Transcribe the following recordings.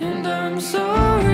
And I'm sorry,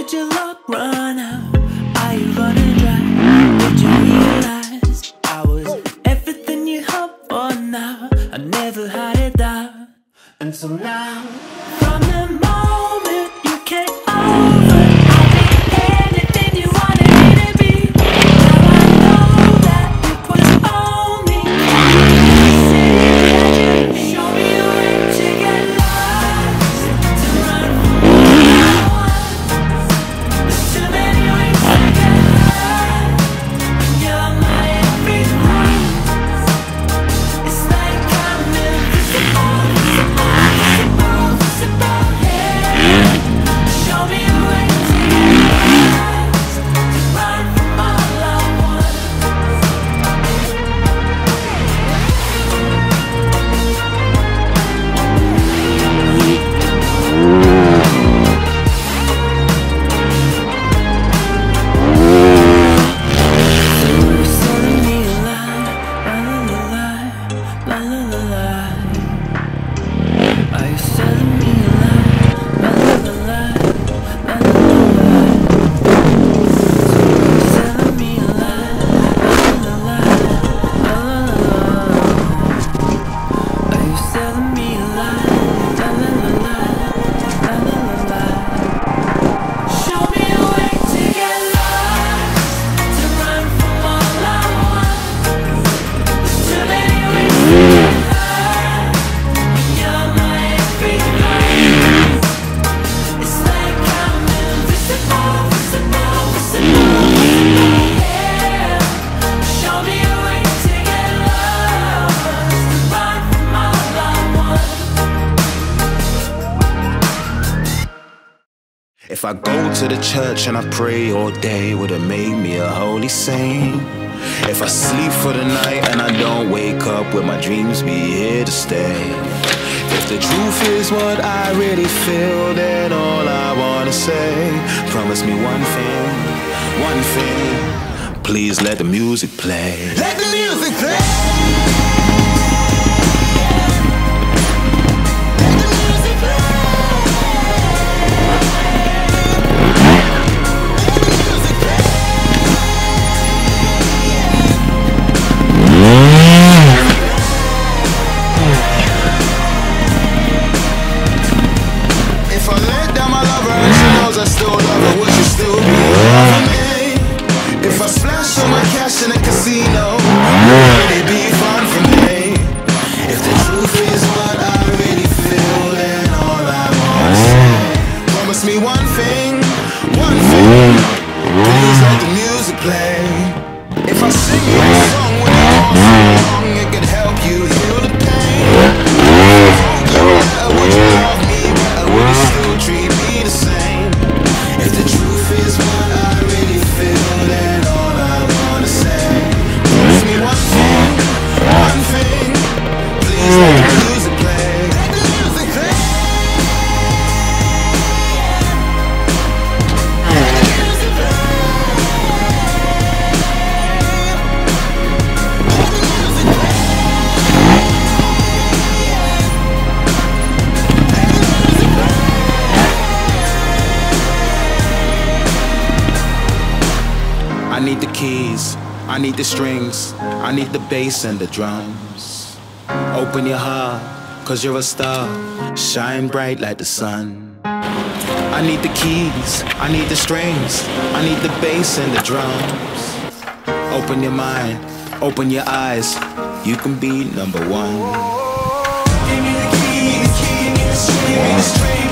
Did your luck run out? Are you running dry? Did you realize I was everything you hoped for now? I never had it that until now. to the church and I pray all day would it make me a holy saint. If I sleep for the night and I don't wake up, will my dreams be here to stay? If the truth is what I really feel, then all I wanna say, promise me one thing, one thing. Please let the music play. Let the music play. bass and the drums. Open your heart, cause you're a star. Shine bright like the sun. I need the keys, I need the strings, I need the bass and the drums. Open your mind, open your eyes, you can be number one. Give me the keys, give me the strings.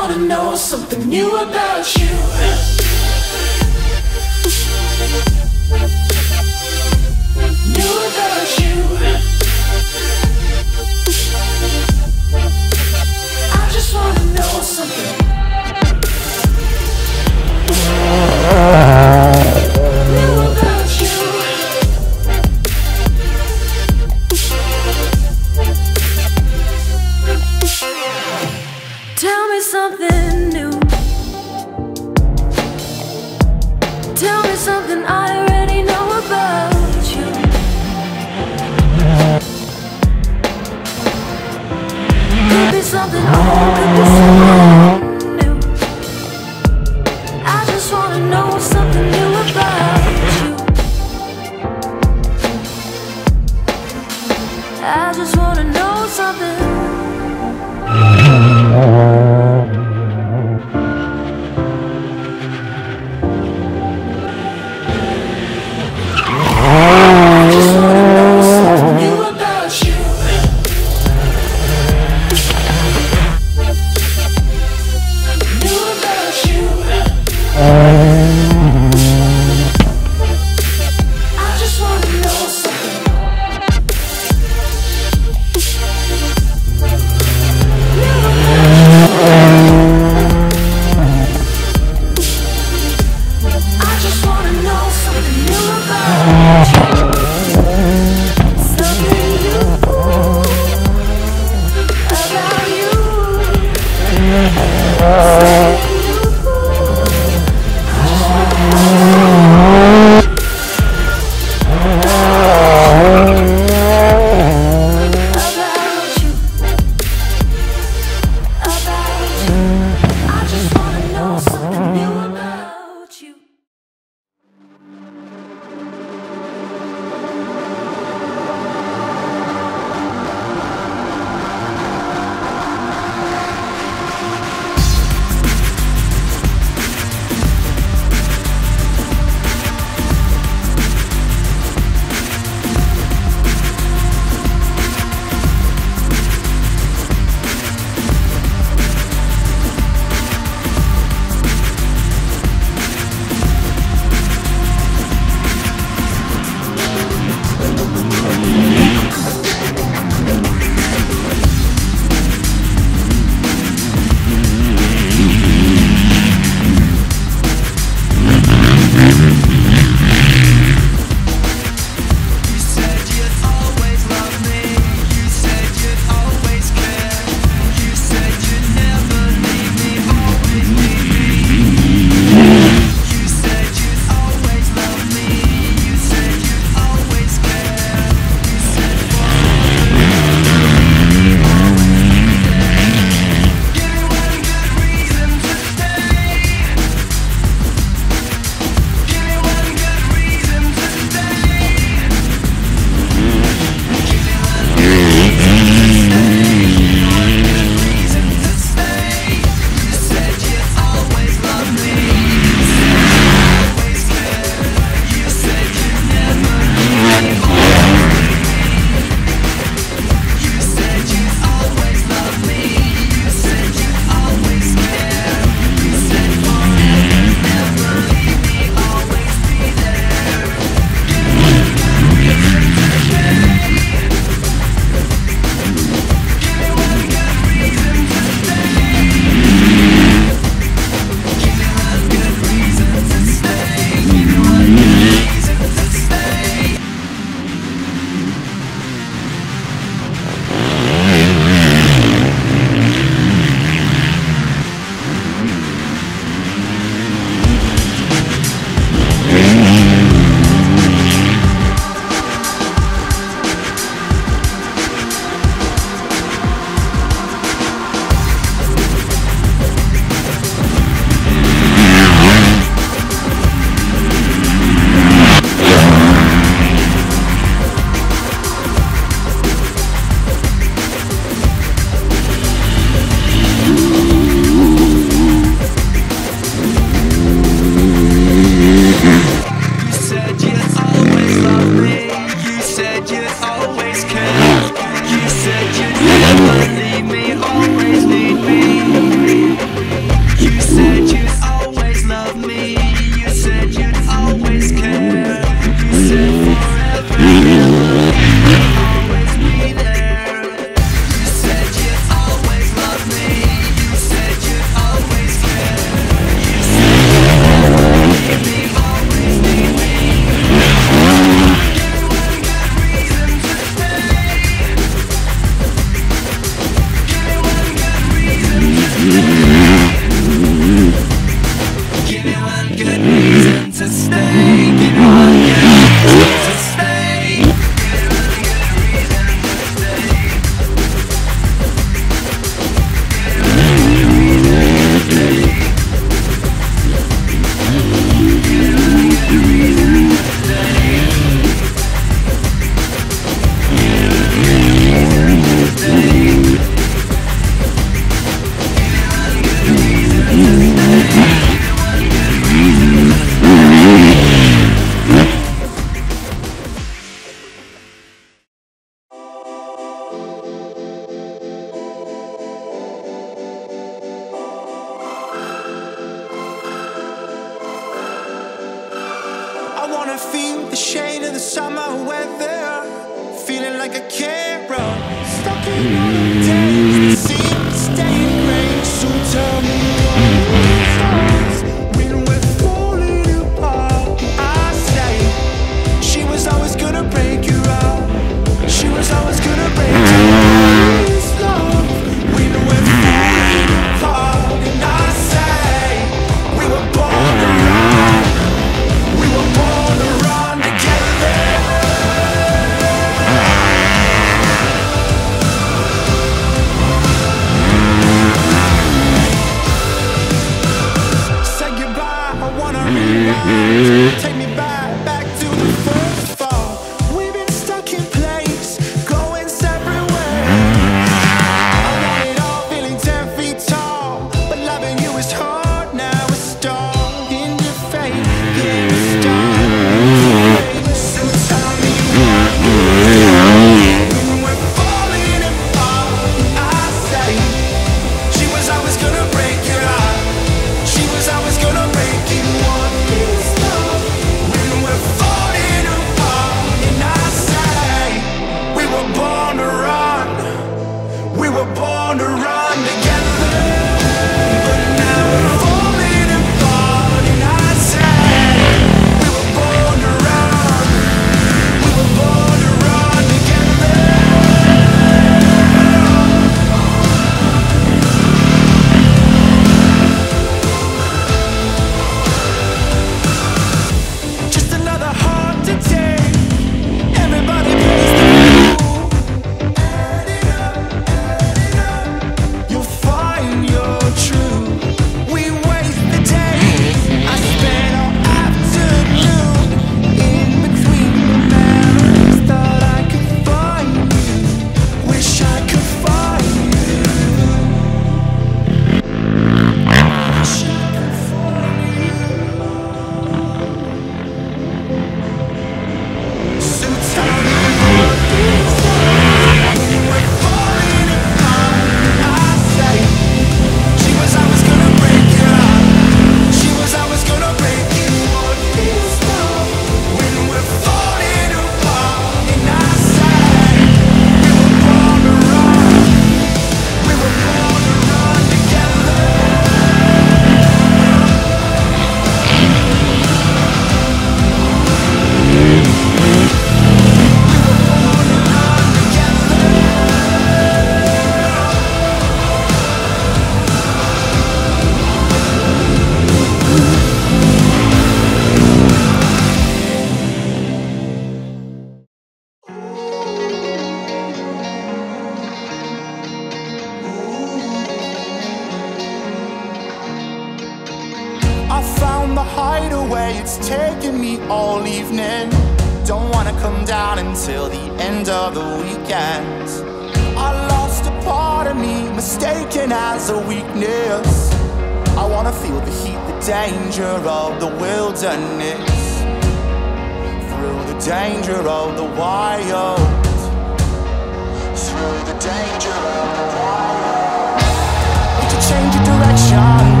Change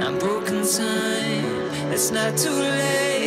Not broken time, it's not too late.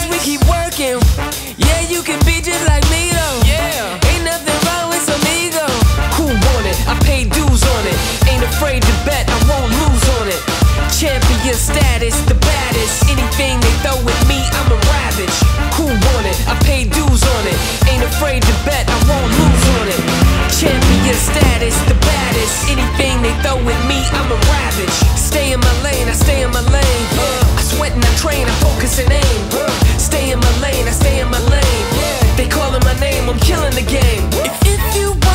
Breaks, we keep working. Yeah, you can be just like me though. Yeah, ain't nothing wrong with some ego. Who want it? I pay dues on it. Ain't afraid to bet, I won't lose on it. Champion status, the baddest. Anything they throw at me, I'm a ravage. Who want it? I pay dues on it. Ain't afraid to bet, I won't lose on it. Champion status, the baddest. Anything they throw at me, I'm a ravage. Stay in my lane, I stay in my lane. I sweat and I train, I focus and aim. In my lane, I stay in my lane. They calling my name, I'm killing the game. If, if you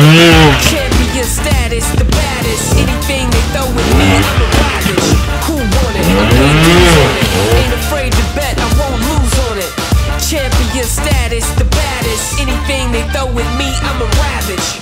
Champion status, the baddest. Anything they throw at me, I'm a ravage. Who want it. Ain't afraid to bet, I won't lose on it. Champion status, the baddest. Anything they throw at me, I'm a ravage.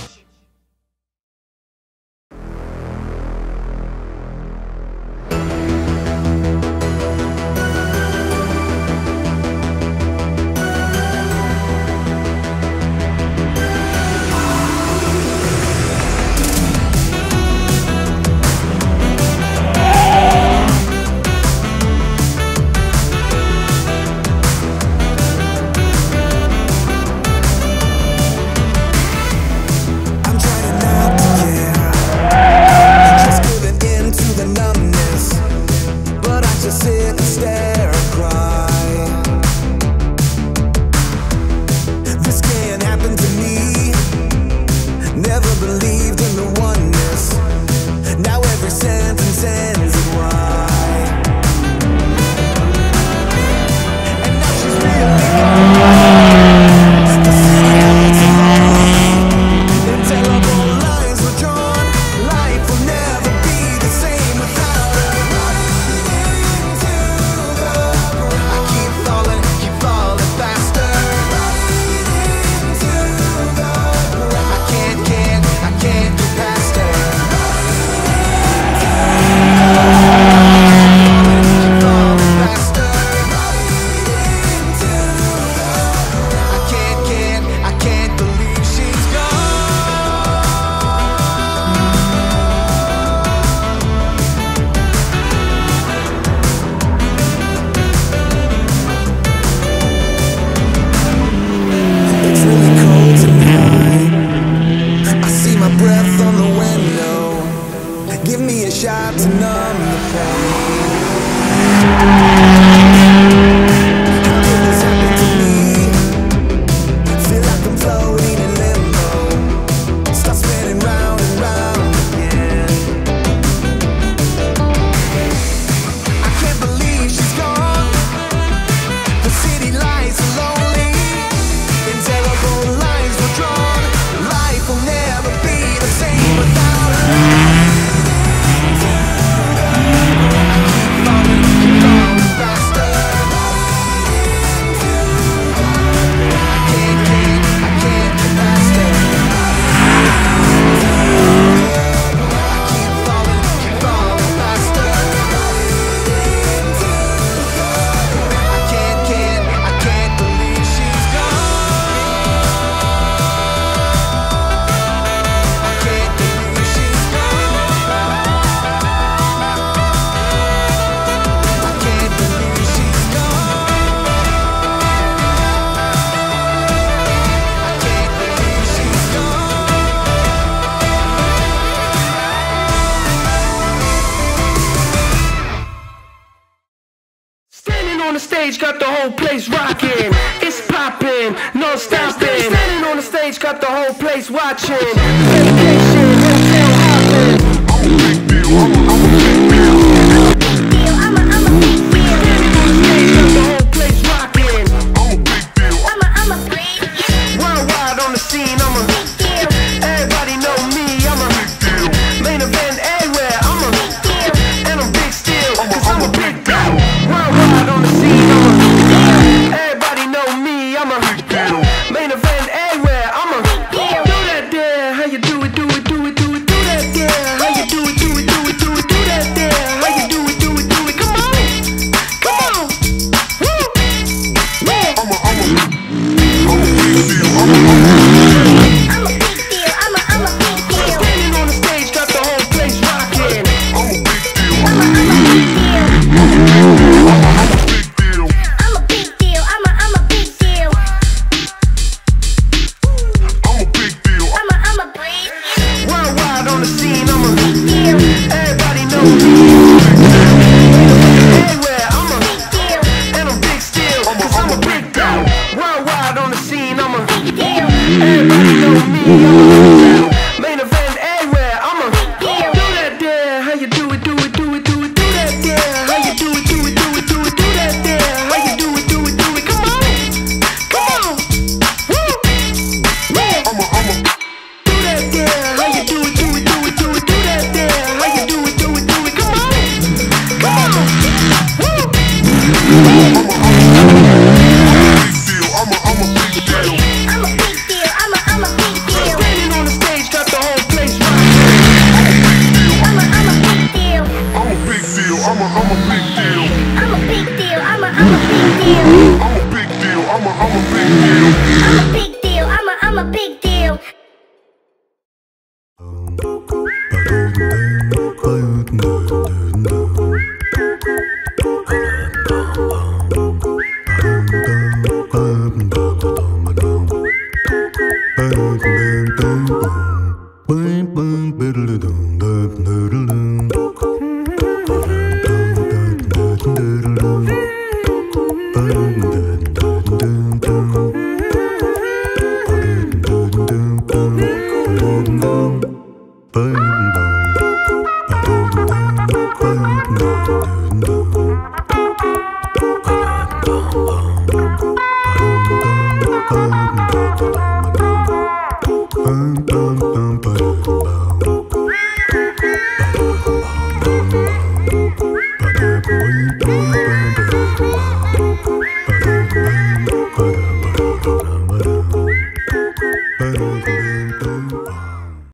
Stage, got the whole place watching.